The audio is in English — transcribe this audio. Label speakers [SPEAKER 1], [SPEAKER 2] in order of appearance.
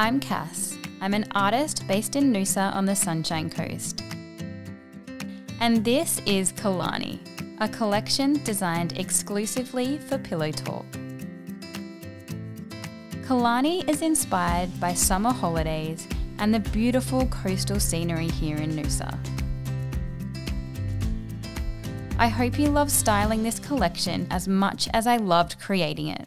[SPEAKER 1] I'm Cass. I'm an artist based in Noosa on the Sunshine Coast. And this is Kalani, a collection designed exclusively for Pillow Talk. Kalani is inspired by summer holidays and the beautiful coastal scenery here in Noosa. I hope you love styling this collection as much as I loved creating it.